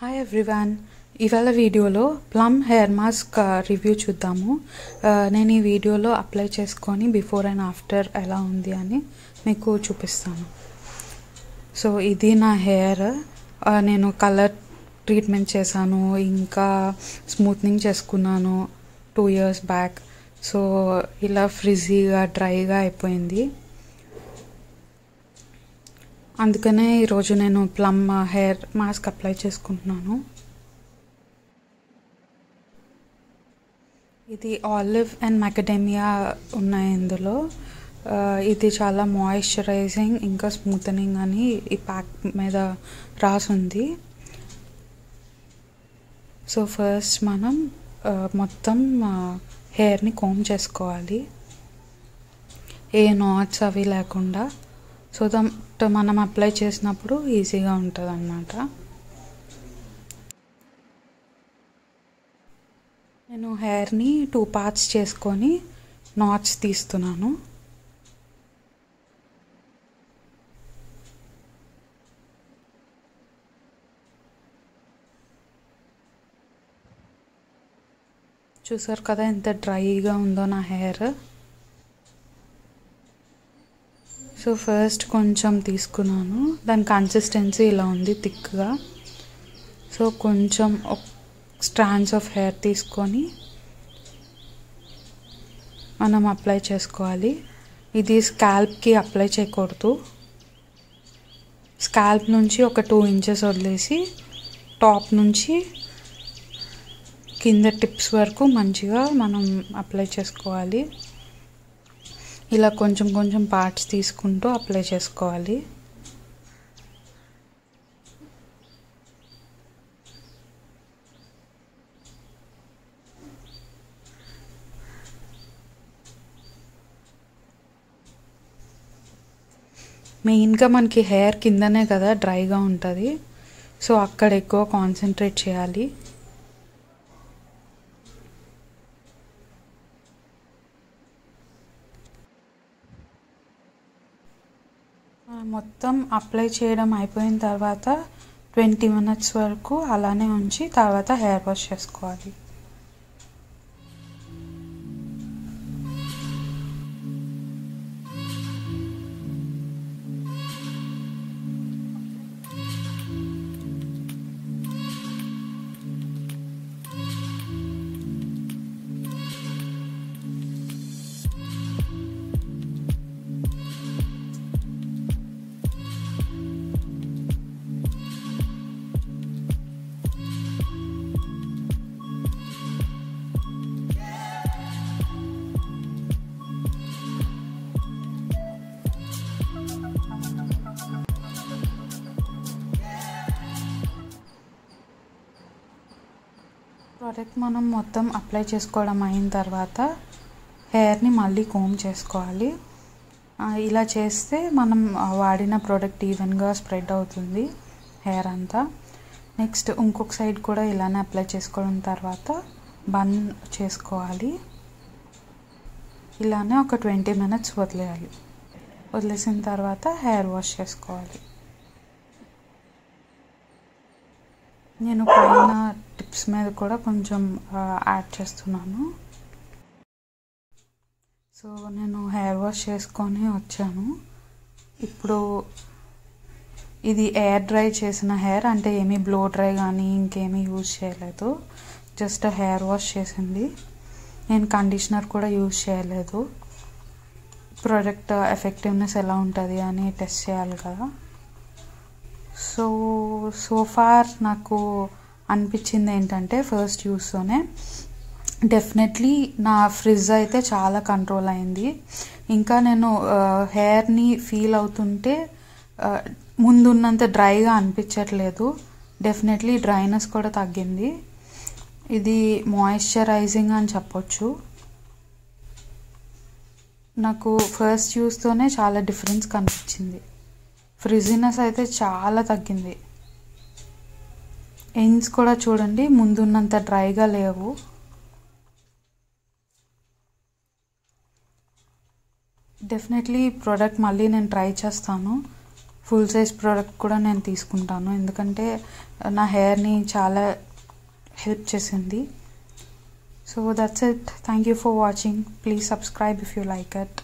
Hi everyone ఇవాళ వీడియోలో plum hair mask review చూద్దాము. నేను ఈ వీడియోలో అప్లై చేసుకొని బిఫోర్ అండ్ ఆఫ్టర్ ఎలా ఉంది అని మీకు చూపిస్తాను. సో ఇది నా హెయిర్ నేను కలర్ ట్రీట్మెంట్ చేశాను ఇంకా స్మూత్నింగ్ చేసుకున్నాను టూ ఇయర్స్ బ్యాక్ సో ఇలా ఫ్రిజీగా డ్రైగా అయిపోయింది. అందుకనే ఈరోజు నేను ప్లమ్ హెయిర్ మాస్క్ అప్లై చేసుకుంటున్నాను. ఇది ఆలివ్ అండ్ మెకడేమియా ఉన్నాయి ఇందులో. ఇది చాలా మాయిశ్చరైజింగ్ ఇంకా స్మూతనింగ్ అని ఈ ప్యాక్ మీద రాసుంది. సో ఫస్ట్ మనం మొత్తం హెయిర్ని కోమ్ చేసుకోవాలి. ఏ నాట్స్ అవి లేకుండా. సో ప్రోడక్ట్ మనం అప్లై చేసినప్పుడు ఈజీగా ఉంటుంది అన్నమాట నేను హెయిర్ని టూ పార్ట్స్ చేసుకొని నాట్స్ తీస్తున్నాను. చూసారు కదా ఎంత డ్రైగా ఉందో నా హెయిర్. సో ఫస్ట్ కొంచెం తీసుకున్నాను. దాని కన్సిస్టెన్సీ ఇలా ఉంది థిక్గా. సో కొంచెం స్ట్రాండ్స్ ఆఫ్ హెయిర్ తీసుకొని మనం అప్లై చేసుకోవాలి. ఇది స్కాల్ప్కి అప్లై చేయకూడదు. స్కాల్ప్ నుంచి ఒక టూ ఇంచెస్ వదిలేసి టాప్ నుంచి కింద టిప్స్ వరకు మంచిగా మనం అప్లై చేసుకోవాలి. ఇలా కొంచెం కొంచెం పార్ట్స్ తీసుకుంటూ అప్లై చేసుకోవాలి. మెయిన్గా మనకి హెయిర్ కిందనే కదా డ్రైగా ఉంటుంది. సో అక్కడ ఎక్కువ కాన్సన్ట్రేట్ చేయాలి. మొత్తం అప్లై చేయడం అయిపోయిన తర్వాత ట్వంటీ మినిట్స్ వరకు అలానే ఉంచి తర్వాత హెయిర్ వాష్ చేసుకోవాలి. ప్రోడక్ట్ మనం మొత్తం అప్లై చేసుకోవడం అయిన తర్వాత హెయిర్ని మళ్ళీ కోమ్ చేసుకోవాలి. ఇలా చేస్తే మనం వాడిన ప్రోడక్ట్ ఈవెన్గా స్ప్రెడ్ అవుతుంది హెయిర్ అంతా. నెక్స్ట్ ఇంకొక సైడ్ కూడా ఇలానే అప్లై చేసుకోవడం తర్వాత బన్ చేసుకోవాలి. ఇలానే ఒక ట్వంటీ మినిట్స్ వదిలేయాలి. వదిలేసిన తర్వాత హెయిర్ వాష్ చేసుకోవాలి. నేను పైన టిప్స్ మీద కూడా కొంచెం యాడ్ చేస్తున్నాను. సో నేను హెయిర్ వాష్ చేసుకొని వచ్చాను. ఇప్పుడు ఇది ఎయిర్ డ్రై చేసిన హెయిర్ అంటే ఏమీ బ్లో డ్రై కానీ ఇంకేమీ యూజ్ చేయలేదు. జస్ట్ హెయిర్ వాష్ చేసింది. నేను కండిషనర్ కూడా యూజ్ చేయలేదు. ప్రోడక్ట్ ఎఫెక్టివ్నెస్ ఎలా ఉంటుంది అని టెస్ట్ చేయాలి కదా. సో సో ఫార్ నాకు అనిపించింది ఏంటంటే ఫస్ట్ యూస్తోనే డెఫినెట్లీ నా ఫ్రిజ్ అయితే చాలా కంట్రోల్ అయింది. ఇంకా నేను హెయిర్ని ఫీల్ అవుతుంటే ముందున్నంత డ్రైగా అనిపించట్లేదు. డెఫినెట్లీ డ్రైనెస్ కూడా తగ్గింది. ఇది మాయిశ్చరైజింగ్ అని చెప్పొచ్చు. నాకు ఫస్ట్ యూస్తోనే చాలా డిఫరెన్స్ కనిపించింది. ఫ్రిజినెస్ అయితే చాలా తగ్గింది. ఎండ్స్ కూడా చూడండి ముందున్నంత డ్రైగా లేవు. డెఫినెట్లీ ప్రోడక్ట్ మళ్ళీ నేను ట్రై చేస్తాను. ఫుల్ సైజ్ ప్రోడక్ట్ కూడా నేను తీసుకుంటాను. ఎందుకంటే నా హెయిర్ని చాలా హెల్ప్ చేసింది. So that's it thank you for watching please subscribe if you like it